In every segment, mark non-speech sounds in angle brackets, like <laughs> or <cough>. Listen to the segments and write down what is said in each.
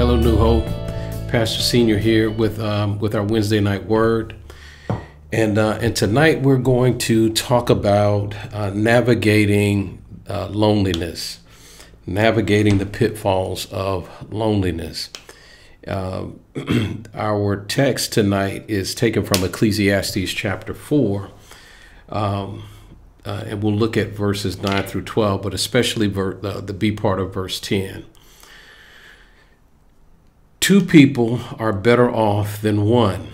Hello, New Hope. Pastor Senior here with um, with our Wednesday night word, and uh, and tonight we're going to talk about uh, navigating uh, loneliness, navigating the pitfalls of loneliness. Uh, <clears throat> our text tonight is taken from Ecclesiastes chapter four. Um, uh, and we'll look at verses 9 through 12, but especially uh, the B part of verse 10. Two people are better off than one,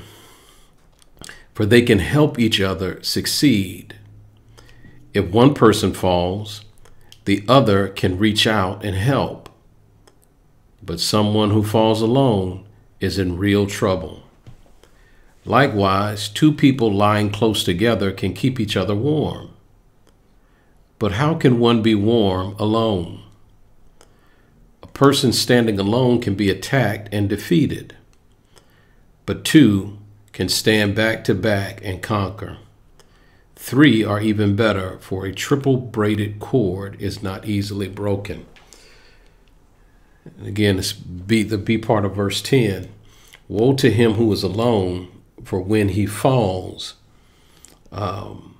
for they can help each other succeed. If one person falls, the other can reach out and help. But someone who falls alone is in real trouble. Likewise, two people lying close together can keep each other warm. But how can one be warm alone? Person standing alone can be attacked and defeated, but two can stand back to back and conquer. Three are even better, for a triple braided cord is not easily broken. And again, it's B, the B part of verse 10. Woe to him who is alone, for when he falls, um,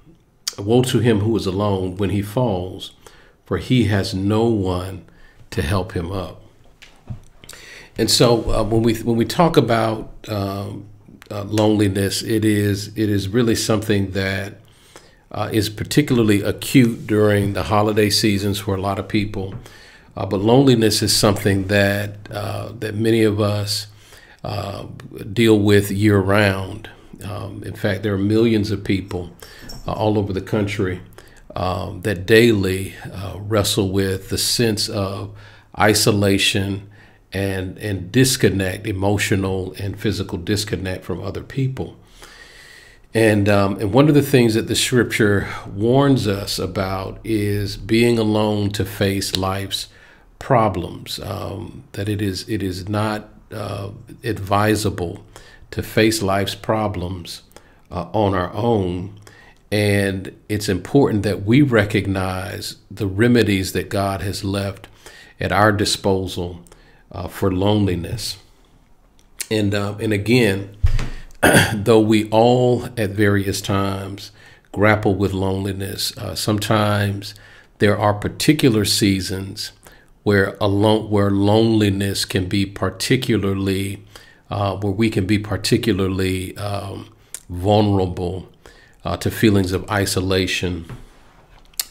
woe to him who is alone when he falls, for he has no one to help him up. And so uh, when we when we talk about um, uh, loneliness, it is it is really something that uh, is particularly acute during the holiday seasons for a lot of people. Uh, but loneliness is something that uh, that many of us uh, deal with year round. Um, in fact, there are millions of people all over the country um, that daily uh, wrestle with the sense of isolation and and disconnect, emotional and physical disconnect from other people. And um, and one of the things that the scripture warns us about is being alone to face life's problems. Um, that it is it is not uh, advisable to face life's problems uh, on our own and it's important that we recognize the remedies that God has left at our disposal uh, for loneliness. And, uh, and again, <clears throat> though we all at various times grapple with loneliness, uh, sometimes there are particular seasons where alone, where loneliness can be particularly, uh, where we can be particularly um, vulnerable uh, to feelings of isolation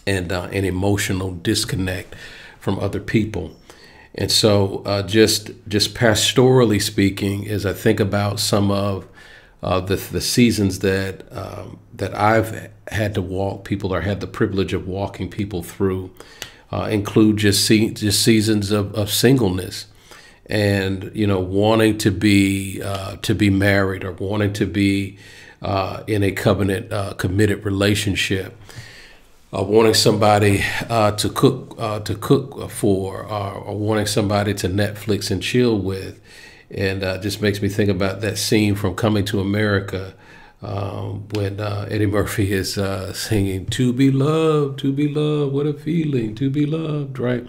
and uh, an emotional disconnect from other people. And so, uh, just just pastorally speaking, as I think about some of uh, the the seasons that um, that I've had to walk people or had the privilege of walking people through, uh, include just see, just seasons of, of singleness, and you know wanting to be uh, to be married or wanting to be uh, in a covenant uh, committed relationship. Uh, wanting somebody uh, to cook uh, to cook for, or wanting somebody to Netflix and chill with, and uh, just makes me think about that scene from Coming to America um, when Eddie Murphy is singing "To Be Loved, To Be Loved, What a Feeling, To Be Loved," right?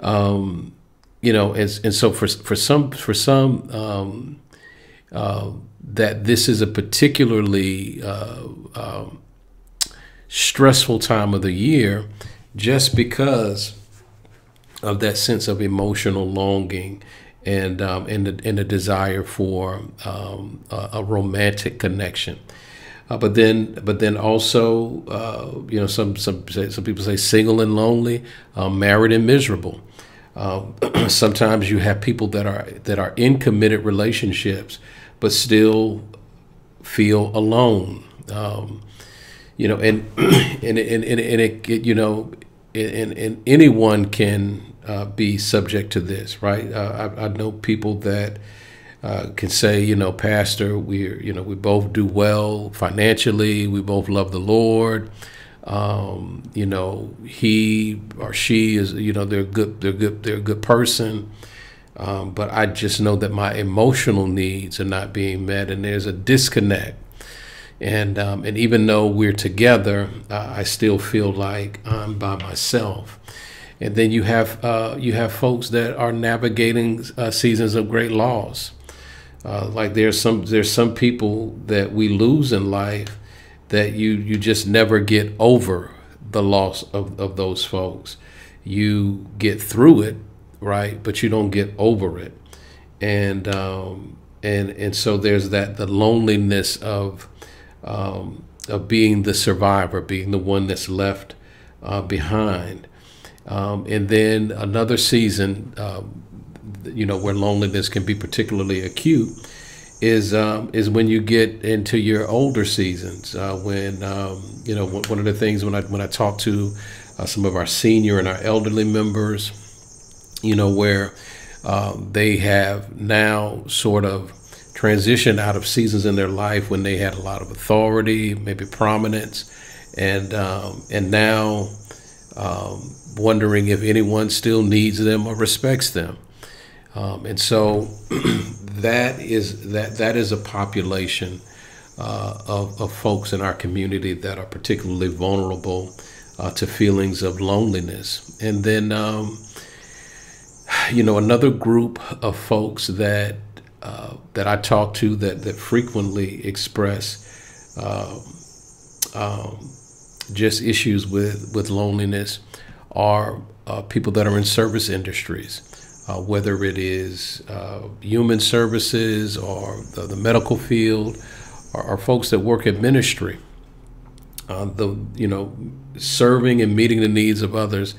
Um, you know, and, and so for for some for some um, uh, that this is a particularly uh, um, stressful time of the year just because of that sense of emotional longing and um, and, the, and the desire for um, a, a, romantic connection. Uh, but then, but then also, uh, you know, some some some people say single and lonely, uh, married and miserable. Uh, <clears throat> sometimes you have people that are that are in committed relationships but still feel alone. Um, you know, and <clears throat> and and, and, and it, it, you know, and, and anyone can uh, be subject to this, right? Uh, I, I, know people that uh, can say, you know, Pastor, we you know we both do well financially, we both love the Lord. Um, you know, he or she is, you know, they're good, they're good, they're a good person. Um, but I just know that my emotional needs are not being met, and there's a disconnect. And um, and even though we're together, uh, I still feel like I'm by myself. and then you have uh, you have folks that are navigating uh, seasons of great loss. Uh, like there's some there's some people that we lose in life that you you just never get over the loss of, of those folks. You get through it, right? But you don't get over it, and um, and and so there's that the loneliness of um, of being the survivor, being the one that's left uh, behind. Um, and then another season, um, you know, where loneliness can be particularly acute is um, is when you get into your older seasons. Uh, when um, you know, one of the things when I when I talk to uh, some of our senior and our elderly members, you know, where uh, they have now sort of transitioned out of seasons in their life when they had a lot of authority, maybe prominence, and um, and now um, wondering if anyone still needs them or respects them. Um, and so <clears throat> that is that that is a population uh, of, of folks in our community that are particularly vulnerable uh, to feelings of loneliness. And then, um, you know, another group of folks that uh, that I talk to that that frequently express uh, um, just issues with with loneliness are uh, people that are in service industries, uh, whether it is uh, human services or the, the medical field, or, or, folks that work in ministry. Uh, the you know serving and meeting the needs of others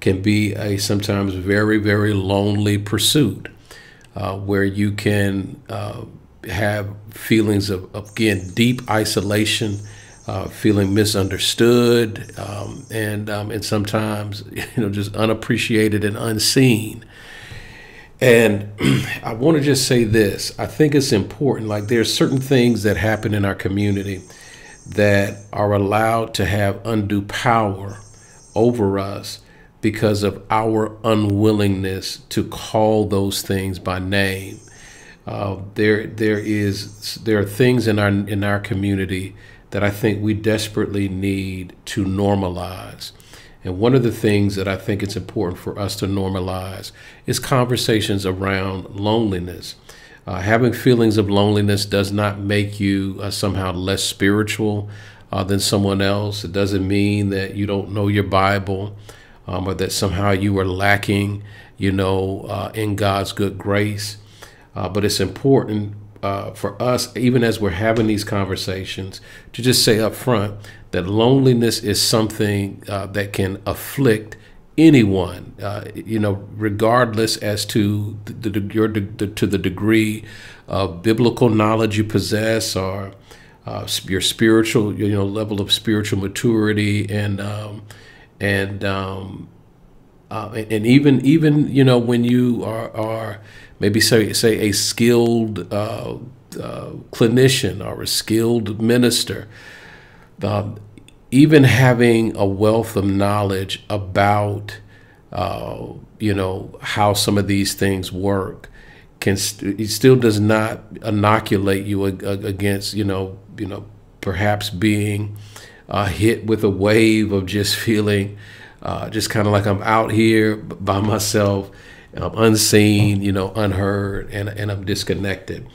can be a sometimes very very lonely pursuit, uh, where you can uh, have feelings of, again deep isolation uh, feeling misunderstood, um, and um, and sometimes <laughs> you know just unappreciated and unseen. And <clears throat> I want to just say this: I think it's important. Like there's certain things that happen in our community that are allowed to have undue power over us because of our unwillingness to call those things by name. Uh, there, there is, there are things in our in our community that I think we desperately need to normalize. And one of the things that I think it's important for us to normalize is conversations around loneliness. Uh, having feelings of loneliness does not make you uh, somehow less spiritual uh, than someone else. It doesn't mean that you don't know your Bible um, or that somehow you are lacking, you know, uh, in God's good grace. Uh, but it's important uh, for us, even as we're having these conversations, to just say up front that loneliness is something uh, that can afflict anyone, uh, you know, regardless as to the, the your the, to the degree of biblical knowledge you possess or uh, your spiritual, you know, level of spiritual maturity and um, and um, uh, and even even you know when you are are maybe say say a skilled uh, uh, clinician or a skilled minister, uh, even having a wealth of knowledge about uh, you know how some of these things work can st- it still does not inoculate you ag- against you know you know perhaps being uh, hit with a wave of just feeling uh, just kind of like I'm out here by myself I'm unseen, you know, unheard, and, and I'm disconnected.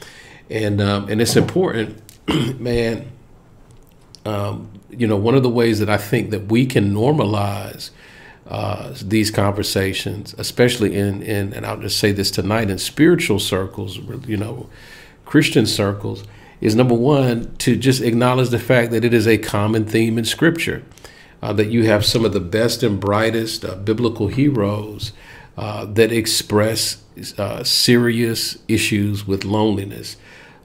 And, um, and it's important, <clears throat> man, um, you know, one of the ways that I think that we can normalize uh, these conversations, especially in, in, and I'll just say this tonight, in spiritual circles, you know, Christian circles, is number one, to just acknowledge the fact that it is a common theme in Scripture. Uh, that you have some of the best and brightest uh, biblical heroes uh, that express uh, serious issues with loneliness.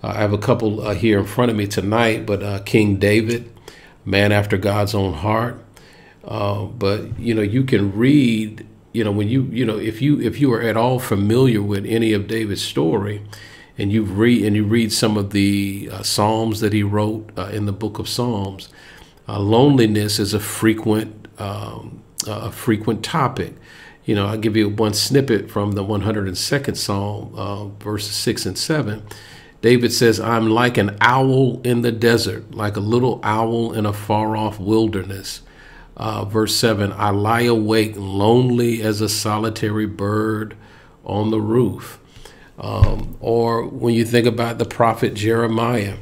Uh, I have a couple here in front of me tonight, but King David, man after God's own heart. but you know, you can read. You know, when you you know if you if you are at all familiar with any of David's story, and you read and you read some of the psalms that he wrote in the book of Psalms, loneliness is a frequent um, a frequent topic you know, I'll give you one snippet from the 102nd Psalm, uh, verses 6 and 7. David says, I'm like an owl in the desert, like a little owl in a far off wilderness. Uh, verse 7 I lie awake lonely as a solitary bird on the roof. Um, or when you think about the prophet Jeremiah,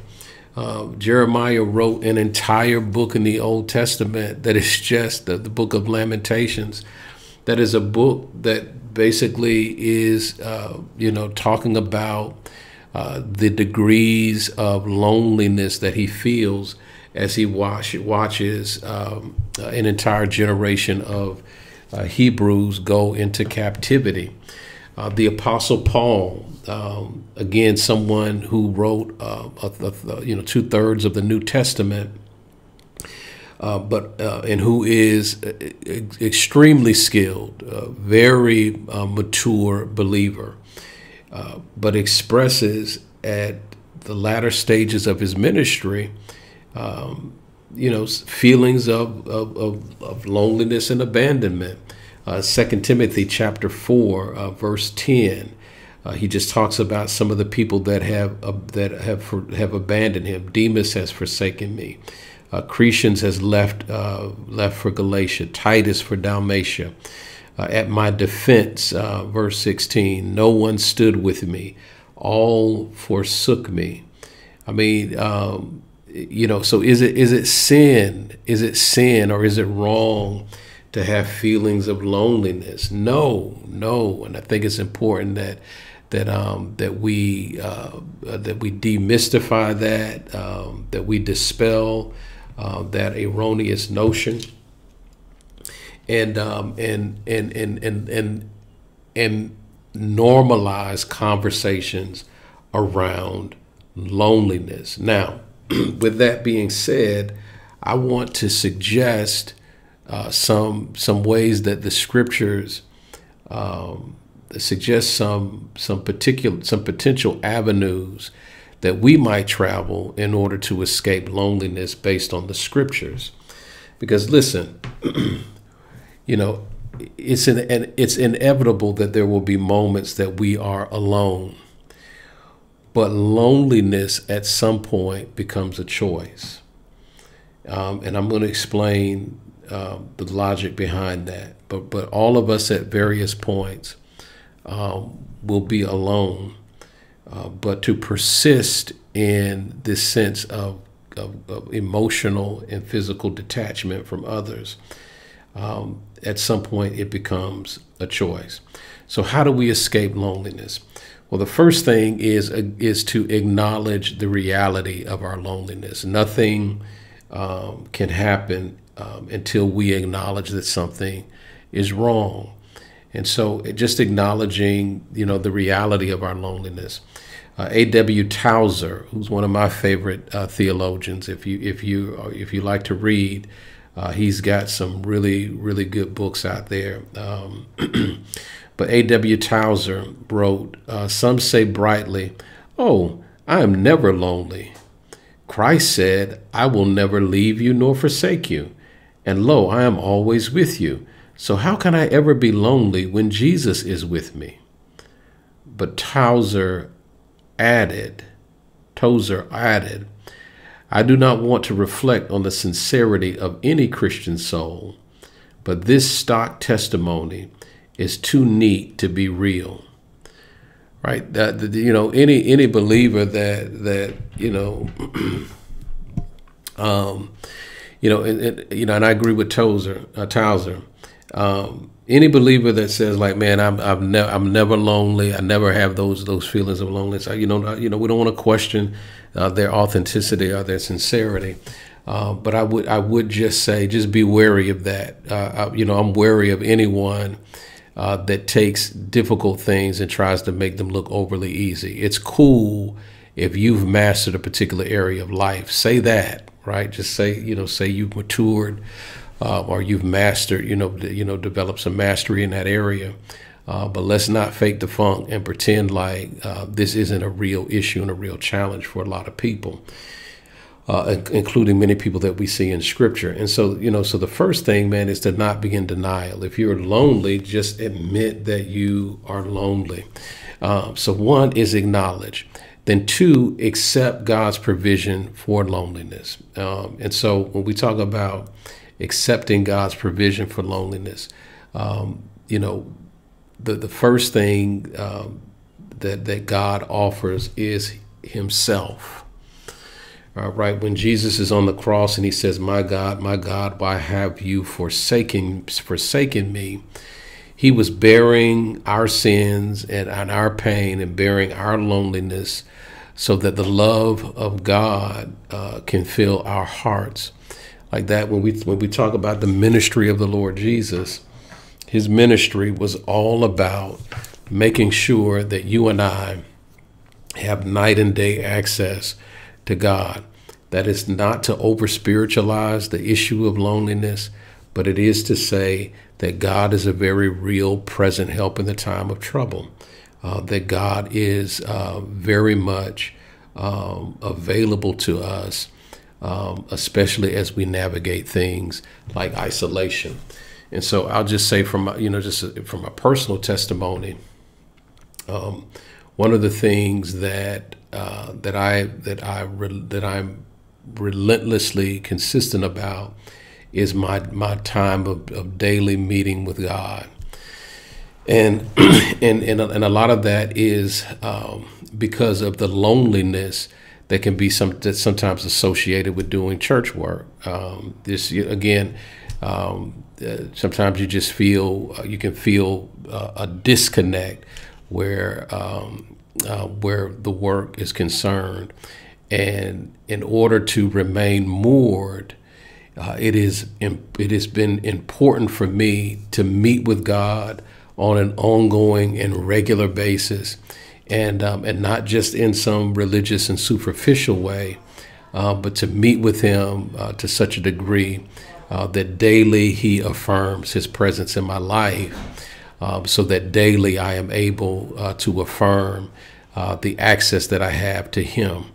uh, Jeremiah wrote an entire book in the Old Testament that is just the, the book of Lamentations. That is a book that basically is, uh, you know, talking about uh, the degrees of loneliness that he feels as he watch, watches um, an entire generation of uh, Hebrews go into captivity. Uh, the Apostle Paul, um, again, someone who wrote uh, a, a, you know two thirds of the New Testament, uh, but uh, and who is extremely skilled, very mature believer, uh, but expresses at the latter stages of his ministry. Um, you know, feelings of, of, of, of loneliness and abandonment uh, 2 Timothy chapter 4, uh, verse 10. Uh, he just talks about some of the people that have uh, that have for, have abandoned him. Demas has forsaken me. Uh, Crescens has left uh, left for Galatia. Titus for Dalmatia. Uh, at my defense, verse 16, no one stood with me. All forsook me. I mean, um, you know, so is it is it sin? Is it sin or is it wrong? To have feelings of loneliness. No, no, and I think it's important that that um, that we uh, that we demystify that, um, that we dispel uh, that erroneous notion, and um, and, and and and and and normalize conversations around loneliness. Now, <clears throat> with that being said, I want to suggest uh, some some ways that the scriptures um, suggest some some particular some potential avenues that we might travel in order to escape loneliness based on the scriptures. Because listen, <clears throat> you know, it's an, it's inevitable that there will be moments that we are alone. But loneliness at some point becomes a choice. Um, and I'm going to explain um, the logic behind that. But but all of us at various points um, will be alone. Uh, but to persist in this sense of, of, of, emotional and physical detachment from others, um, at some point it becomes a choice. So how do we escape loneliness? Well, the first thing is uh, is to acknowledge the reality of our loneliness. Nothing um, can happen um, until we acknowledge that something is wrong. And so just acknowledging, you know, the reality of our loneliness. Uh, A.W. Tozer, who's one of my favorite uh, theologians, if you if you if you like to read, uh, he's got some really really good books out there. Um, <clears throat> but A.W. Tozer wrote, uh, "Some say brightly, oh, I am never lonely. Christ said, I will never leave you nor forsake you. And lo, I am always with you. So how can I ever be lonely when Jesus is with me? But Tozer added, Tozer added, I do not want to reflect on the sincerity of any Christian soul, but this stock testimony is too neat to be real. Right? That you know, any any believer that that you know, <clears throat> um, you know, and, you know, and I agree with Tozer, uh, Towser. Um, any believer that says like, man, I'm I've never I'm never lonely. I never have those those feelings of loneliness. You know, you know, we don't want to question uh, their authenticity or their sincerity. Uh, but I would I would just say just be wary of that. Uh, I, you know, I'm wary of anyone uh, that takes difficult things and tries to make them look overly easy. It's cool if you've mastered a particular area of life. Say that right? Just say, you know, say you've matured uh, or you've mastered, you know, you know, developed some mastery in that area. Uh, but let's not fake the funk and pretend like uh, this isn't a real issue and a real challenge for a lot of people, uh, including many people that we see in Scripture. And so, you know, so the first thing, man, is to not be in denial. If you're lonely, just admit that you are lonely. Um, so one is acknowledge. Then two, accept God's provision for loneliness. Um, and so when we talk about accepting God's provision for loneliness, um, you know, the the first thing um, that that God offers is Himself. Uh, right when Jesus is on the cross and He says, "My God, My God, why have you forsaken forsaken me?" He was bearing our sins and, and our pain and bearing our loneliness so that the love of God uh, can fill our hearts. Like that, when we when we talk about the ministry of the Lord Jesus, his ministry was all about making sure that you and I have night and day access to God. That is not to over spiritualize the issue of loneliness, but it is to say that God is a very real present help in the time of trouble. Uh, that God is uh, very much um, available to us, um, especially as we navigate things like isolation. And so I'll just say from you know just from a personal testimony, um, one of the things that uh, that I that I that I'm relentlessly consistent about is my my time of, of daily meeting with God, <clears throat> and and and a, and a lot of that is um, because of the loneliness that can be some sometimes associated with doing church work. Um, this again, um, uh, sometimes you just feel uh, you can feel uh, a disconnect where um, uh, where the work is concerned, and in order to remain moored, uh, it is it has been important for me to meet with God on an ongoing and regular basis and um, and not just in some religious and superficial way, uh, but to meet with Him uh, to such a degree uh, that daily He affirms His presence in my life, um, so that daily I am able uh, to affirm uh, the access that I have to Him.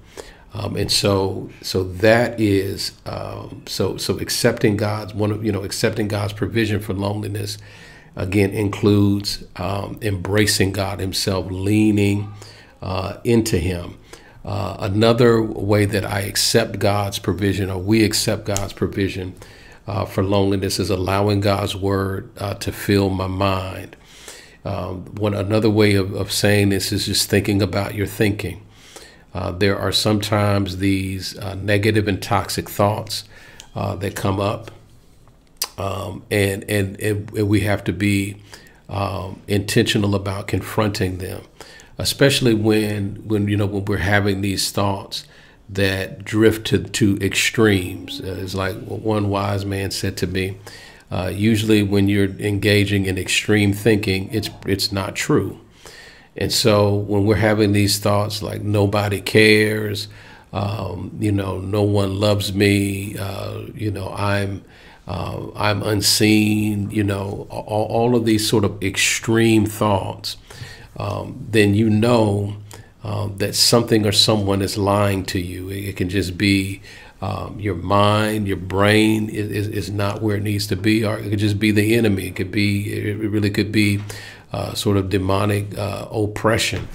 Um, and so, so that is um, so so accepting God's one of you know accepting God's provision for loneliness again includes um, embracing God Himself, leaning uh, into Him. Uh, another way that I accept God's provision, or we accept God's provision uh, for loneliness, is allowing God's Word uh, to fill my mind. Um, one another way of, of saying this is just thinking about your thinking. Uh, there are sometimes these uh, negative and toxic thoughts that come up um, and, and, and we have to be um, intentional about confronting them, especially when when you know when we're having these thoughts that drift to to extremes. Uh, it's like one wise man said to me. Uh, usually, when you're engaging in extreme thinking, it's it's not true. And so, when we're having these thoughts like nobody cares, um, you know, no one loves me, uh, you know, I'm uh, I'm unseen, you know, all, all, of these sort of extreme thoughts, um, then you know uh, that something or someone is lying to you. It can just be um, your mind, your brain is, is, not where it needs to be, or it could just be the enemy. It could be, it really could be uh, sort of demonic uh, oppression.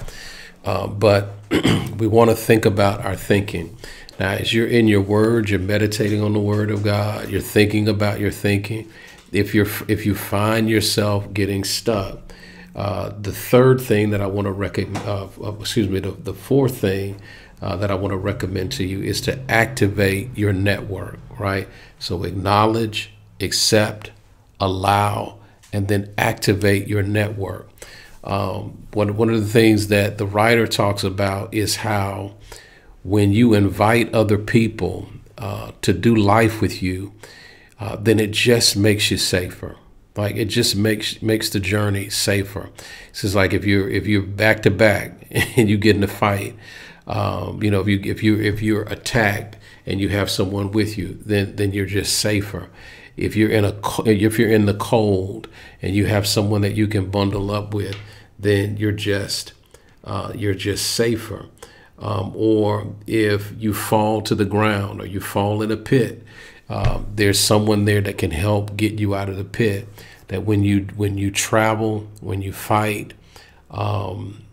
Uh, but <clears throat> we want to think about our thinking. Now, as you're in your word, you're meditating on the word of God, you're thinking about your thinking. If you're if you find yourself getting stuck, uh, the third thing that I want to recommend, uh, excuse me, the, the fourth thing uh, that I want to recommend to you is to activate your network, right? So acknowledge, accept, allow, and then activate your network. Um, one, one of the things that the writer talks about is how when you invite other people uh, to do life with you, uh, then it just makes you safer. Like it just makes makes the journey safer. This is like if you're if you're back to back <laughs> and you get in a fight, um, you know if you if you if you're attacked and you have someone with you, then then you're just safer. If you're in a if you're in the cold and you have someone that you can bundle up with, then you're just uh, you're just safer um, or if you fall to the ground or you fall in a pit, uh, there's someone there that can help get you out of the pit. That when you when you travel, when you fight, um,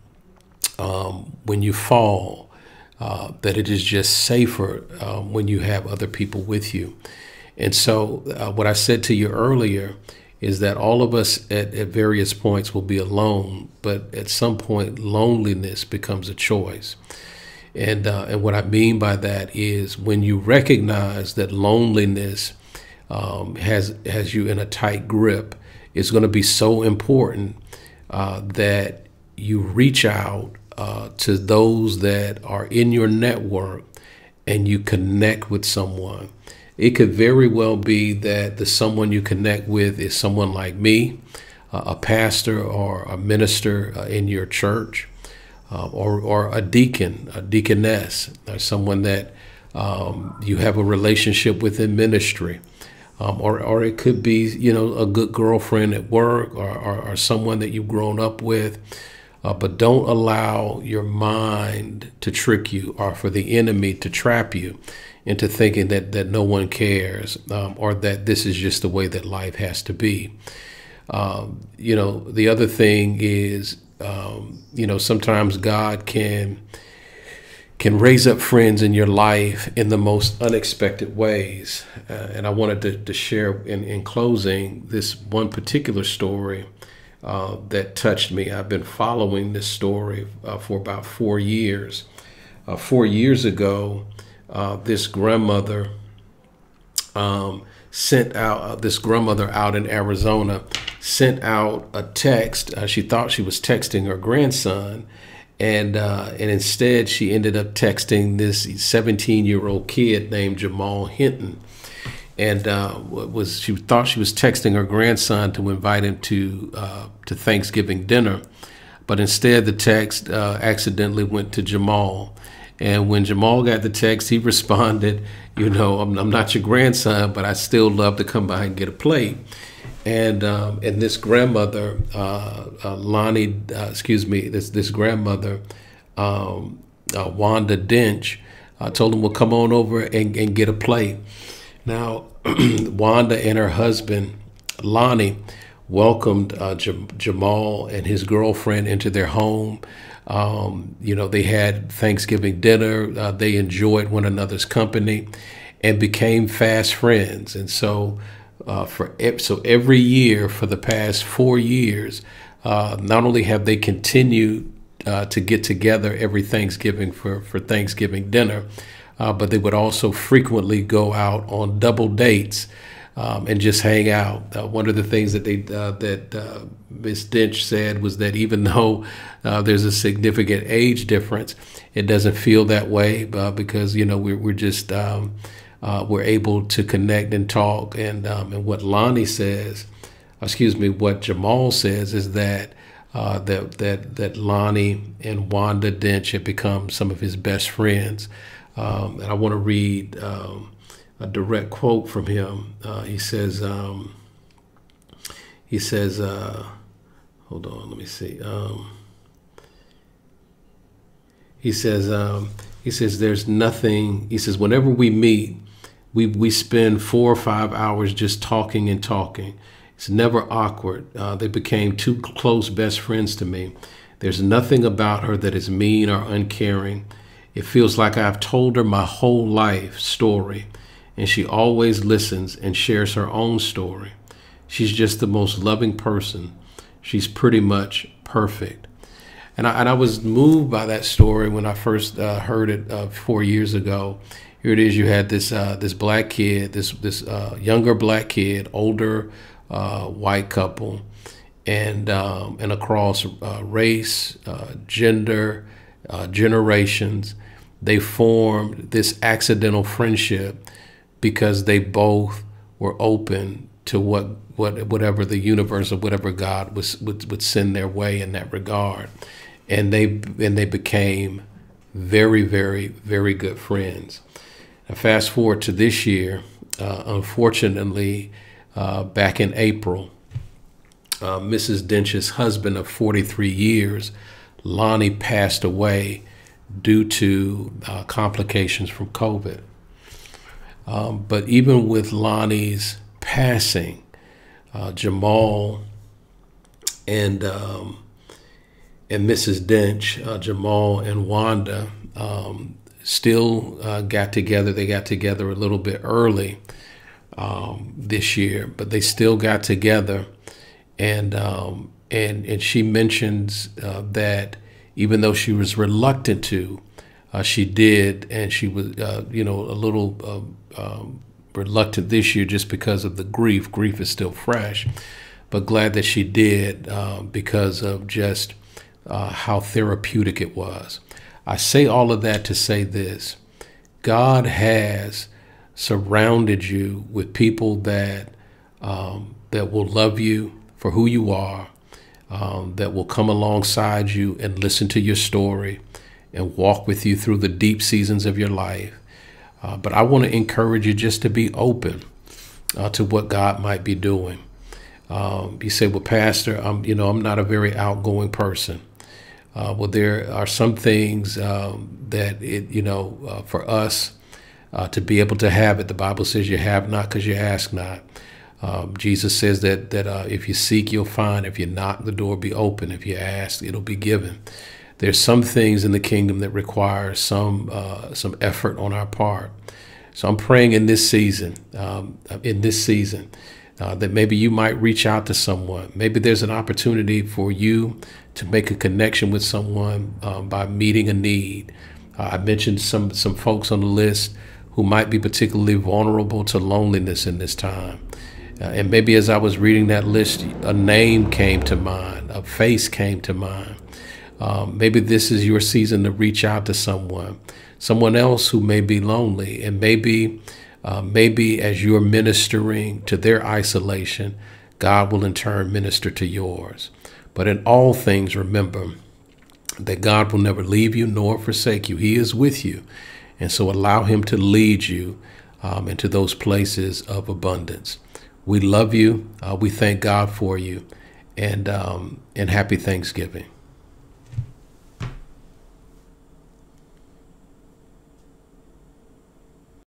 um, when you fall, uh, that it is just safer um, when you have other people with you. And so, uh, what I said to you earlier is that all of us at, at various points will be alone, but at some point, loneliness becomes a choice. And, uh, and what I mean by that is when you recognize that loneliness um, has, has you in a tight grip, it's going to be so important uh, that you reach out uh, to those that are in your network and you connect with someone. It could very well be that the someone you connect with is someone like me, a pastor or a minister uh, in your church, uh, or, or a deacon, a deaconess, or someone that um, you have a relationship with in ministry. Um, or, or it could be, you know, a good girlfriend at work or, or, or someone that you've grown up with. Uh, but don't allow your mind to trick you or for the enemy to trap you into thinking that, that no one cares um, or that this is just the way that life has to be. Um, you know, the other thing is, um, you know, sometimes God can can raise up friends in your life in the most unexpected ways. Uh, and I wanted to, to share in, in closing this one particular story uh, that touched me. I've been following this story uh, for about four years. Uh, four years ago, uh, this grandmother um, sent out, uh, this grandmother out in Arizona sent out a text. Uh, she thought she was texting her grandson. And, and instead, she ended up texting this 17 year old kid named Jamal Hinton and uh, was she thought she was texting her grandson to invite him to uh, to Thanksgiving dinner, but instead the text uh, accidentally went to Jamal. And when Jamal got the text, he <laughs> responded, "You know, I'm, I'm not your grandson, but I still love to come by and get a plate." And um, and this grandmother, uh, uh, Lonnie, uh, excuse me, this this grandmother, um, Wanda Dench, told him, "Well, come on over and, and get a plate." Now, <clears throat> Wanda and her husband, Lonnie, welcomed uh, J- Jamal and his girlfriend into their home. Um, you know, they had Thanksgiving dinner. Uh, they enjoyed one another's company and became fast friends. And so, uh, for so every year for the past four years, uh, not only have they continued uh, to get together every Thanksgiving for, for Thanksgiving dinner, uh, but they would also frequently go out on double dates um, and just hang out. Uh, one of the things that they uh, that Miss Dench said was that even <laughs> though there's a significant age difference, it doesn't feel that way because you know we're we're just um, we're able to connect and talk. And um, and what Lonnie says, excuse me, what Jamal says is that. Uh, that that that Lonnie and Wanda Dench have become some of his best friends. Um, and I want to read um, a direct quote from him. Uh, he says, um, he says, uh, hold on, let me see. Um, he says, um, he says, there's nothing, he says, whenever we meet, we, we spend four or five hours just talking and talking. It's never awkward. Uh, they became two close best friends to me. There's nothing about her that is mean or uncaring. It feels like I've told her my whole life story, and she always listens and shares her own story. She's just the most loving person. She's pretty much perfect. And I, and I was moved by that story when I first uh, heard it uh, four years ago. Here it is. You had this uh, this black kid, this this uh, younger black kid, older uh, white couple, and um, and across uh, race, gender, generations, they formed this accidental friendship because they both were open to what what whatever the universe or whatever God was would, would send their way in that regard, and they and they became very very very good friends. Now fast forward to this year, uh, unfortunately, uh, back in April, uh, Mrs. Dench's husband of 43 years, Lonnie, passed away due to uh, complications from COVID. Um, but even with Lonnie's passing, uh, Jamal and um, and Mrs. Dench, uh, Jamal and Wanda, um, still uh, got together. They got together a little bit early um, this year, but they still got together. And um, and and she mentions uh, that even though she was reluctant to, uh, she did, and she was uh, you know a little um, um, reluctant this year just because of the grief. Grief is still fresh, but glad that she did uh, because of just uh, how therapeutic it was. I say all of that to say this God has surrounded you with people that um, that will love you for who you are, um, that will come alongside you and listen to your story and walk with you through the deep seasons of your life. Uh, but I want to encourage you just to be open uh, to what God might be doing. Um, you say, "Well, Pastor, I'm you know I'm not a very outgoing person." Uh, well, there are some things um, that it, you know, uh, for us uh, to be able to have it, the Bible says you have not because you ask not. Um, Jesus says that that uh, if you seek, you'll find. If you knock, the door be open. If you ask, it'll be given. There's some things in the kingdom that require some uh, some effort on our part. So I'm praying in this season, um, in this season, uh, that maybe you might reach out to someone. Maybe there's an opportunity for you to make a connection with someone um, by meeting a need. Uh, I mentioned some some folks on the list who might be particularly vulnerable to loneliness in this time. Uh, and maybe as I was reading that list, a name came to mind, a face came to mind. Um, maybe this is your season to reach out to someone, someone else who may be lonely, and maybe, uh, maybe as you're ministering to their isolation, God will in turn minister to yours. But in all things, remember that God will never leave you nor forsake you. He is with you. And so allow Him to lead you um, into those places of abundance. We love you. Uh, we thank God for you. And, um, and happy Thanksgiving.